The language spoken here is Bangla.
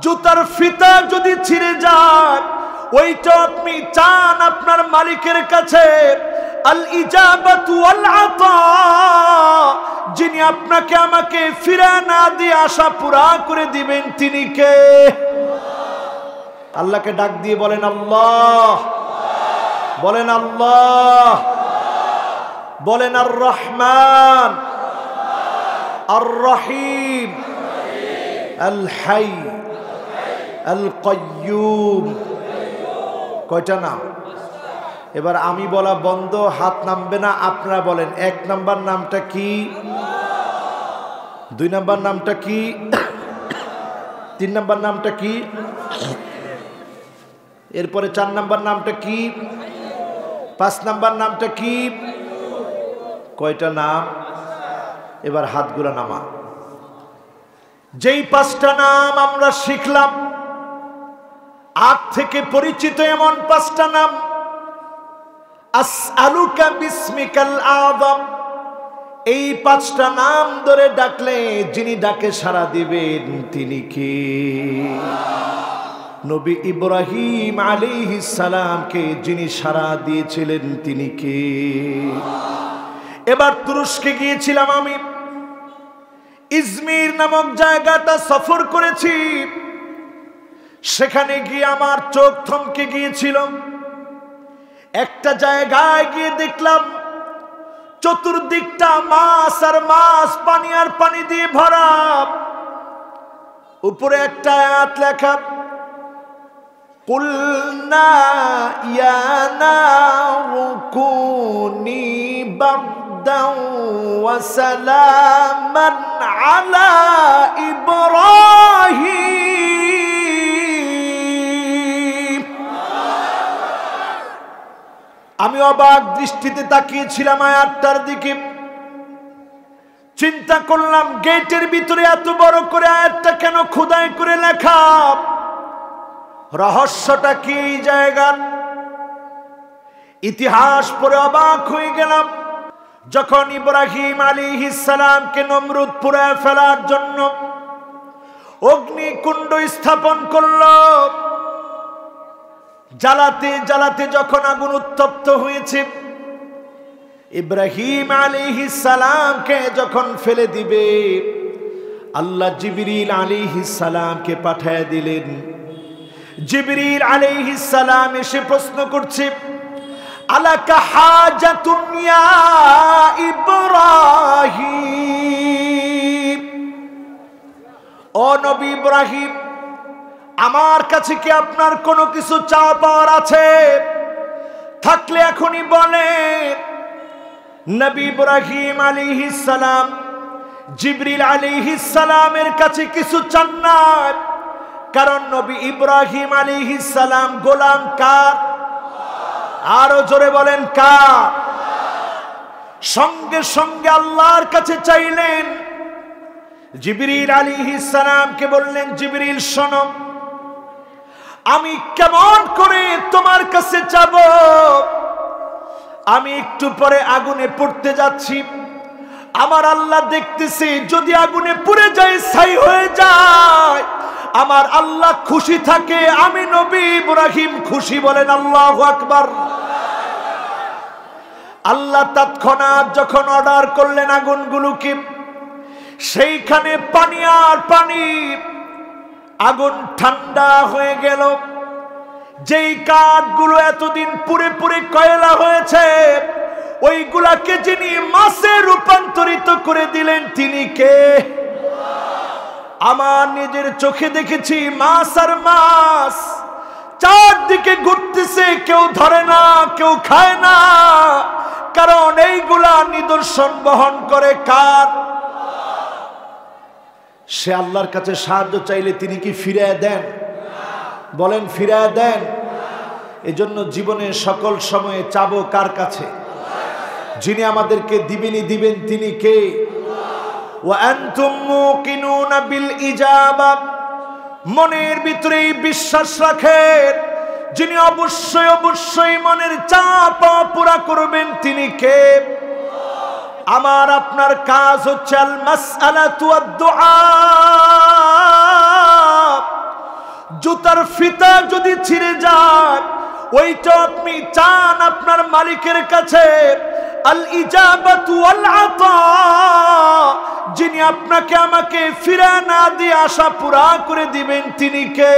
জুতার ফিতা যদি ছিঁড়ে যায়, ওইটা আপনি চান আপনার মালিকের কাছে। আল ইজাবাতু আল আতা, যিনি আপনাকে আমাকে ফিরা না দিয়ে আশা পুরা করে দিবেন, তিনি কে? আল্লাহকে ডাক দিয়ে বলেন আল্লাহ। বলেন আল্লাহ। বলেন আর রহমান। আর রহিম। আল হাই। আল কয়টা নাম? এবার আমি বলা বন্ধ, হাত নামবে না, আপনারা বলেন। এক নাম্বার নামটা কি? দুই নাম্বার নামটা কি? তিন নাম্বার নামটা কি? এরপরে চার নাম্বার নামটা কি? পাঁচ নাম্বার নামটা কি? কয়টা নাম? এবার হাতগুলা নামা। যেই পাঁচটা নাম আমরা শিখলাম আগ থেকে পরিচিত এমন পাঁচটা নাম। আসআলুকা বিসমিকাল আযম। এই পাঁচটা নাম ধরে ডাকলে যিনি ডাকে সাড়া দিবেন তিনি কে? নবী ইব্রাহিম আলাইহিস সালামকে যিনি সাড়া দিয়েছিলেন তিনি কে? এবার তুরস্কে গিয়েছিলাম আমি। ইজমির নামক জায়গাটা সফর করেছি। সেখানে গিয়ে আমার চোখ থমকে গিয়েছিল একটা জায়গায় গিয়ে দেখলাম চতুর্দিকটা মাছ আর মাছ পানি আর পানি দিয়ে ভরা উপরে একটা আয়াত লেখা قلنا يا نار كوني بردا وسلاما على إبراهيم অবাক দৃষ্টিতে তাকিয়েছিলাম আয়াতটার দিকে। চিন্তা করলাম, গেটের ভিতরে এত বড় করে আয়াতটা কেন খোদাই করে লেখা? রহস্যটা কি এই জায়গার? ইতিহাস পরে অবাক হয়ে গেলাম। যখন ইব্রাহিম আলী ইসালামকে নমরুদ পুরায় ফেলার জন্য অগ্নিকুণ্ড স্থাপন করল জ্বালাতে জ্বালাতে যখন আগুন উত্তপ্ত হয়েছে, ইব্রাহিম আলী সালামকে যখন ফেলে দিবে, আল্লাহ জিবিরিল আলী সালামকে পাঠায় দিলেন। জিবরিল আলাইহিস সালাম এসে প্রশ্ন করছে, আলাকা হাজাতুন ইয়া ইব্রাহিম? ও ইব্রাহিম আমার কাছে কি আপনার কোনো কিছু চাওয়া পাওয়ার আছে? থাকলে এখনই বলেন। নবী ইব্রাহিম সালাম, জিবরিল সালামের কাছে কিছু চান না। কারণ নবী ইব্রাহিম সালাম গোলাম কার? আরও জোরে বলেন, কার? সঙ্গে সঙ্গে আল্লাহর কাছে চাইলেন। জিবরিল সালামকে বললেন, জিবরিল শোনো। আমি কেমন করে তোমার কাছে যাব? আমি একটু পরে আগুনে পড়তে যাচ্ছি। আমার আল্লাহ দেখতেছি, যদি আগুনে পুড়ে যায় ছাই হয়ে যায়। আমার আল্লাহ খুশি থাকে, আমি নবী ইব্রাহিম খুশি বলেন আল্লাহ আকবার। আল্লাহ তৎক্ষণাৎ যখন অর্ডার করলেন আগুনগুলোকে, সেইখানে পানি আর পানি আগুন ঠান্ডা হয়ে গেল। যেই কাঠগুলো এতদিন পুরে পুরে কয়লা হয়েছে, ওইগুলাকে যিনি মাসে রূপান্তরিত করে দিলেন, তিনি কে? আমার নিজের চোখে দেখেছি মাছ আর মাছ। চারদিকে ঘুরতেছে, কেউ ধরে না, কেউ খায় না। কারণ এইগুলা নিদর্শন বহন করে কার সে আল্লাহর কাছে সাহায্য চাইলে তিনি কি ফিরে দেন? বলেন ফিরে দেন। এজন্য জীবনের সকল সময়ে চাবো কার কাছে? যিনি আমাদেরকে দিবেনই দিবেন, তিনি কে? মনের ভিতরে বিশ্বাস রাখেন, যিনি অবশ্যই অবশ্যই মনের চাপ পুরা করবেন, তিনি কে? আমার আপনার কাজ হচ্ছে জুতার ফিতা যদি ছিঁড়ে যায়, ওইটা আপনি চান আপনার মালিকের কাছে। আল ইজাবাতু যিনি আপনাকে আমাকে ফিরা না দিয়ে আশা পুরা করে দিবেন, তিনি কে?